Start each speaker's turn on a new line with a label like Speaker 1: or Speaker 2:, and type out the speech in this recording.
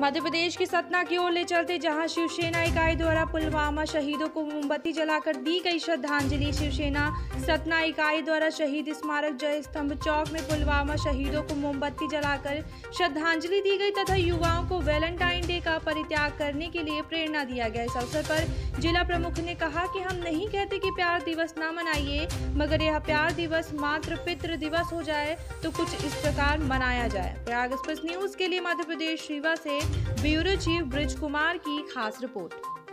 Speaker 1: मध्य प्रदेश की सतना की ओर ले चलते जहाँ शिवसेना इकाई द्वारा पुलवामा शहीदों को मोमबत्ती जलाकर दी गई श्रद्धांजलि। शिवसेना सतना इकाई द्वारा शहीद स्मारक जय स्तंभ चौक में पुलवामा शहीदों को मोमबत्ती जलाकर श्रद्धांजलि दी गई तथा युवाओं को वैलेंटाइन परित्याग करने के लिए प्रेरणा दिया गया। इस अवसर पर जिला प्रमुख ने कहा कि हम नहीं कहते कि प्यार दिवस ना मनाइए, मगर यह प्यार दिवस मात्र पितृ दिवस हो जाए तो कुछ इस प्रकार मनाया जाए। प्रयाग एक्सप्रेस न्यूज़ के लिए मध्य प्रदेश रीवा से ब्यूरो चीफ ब्रिज कुमार की खास रिपोर्ट।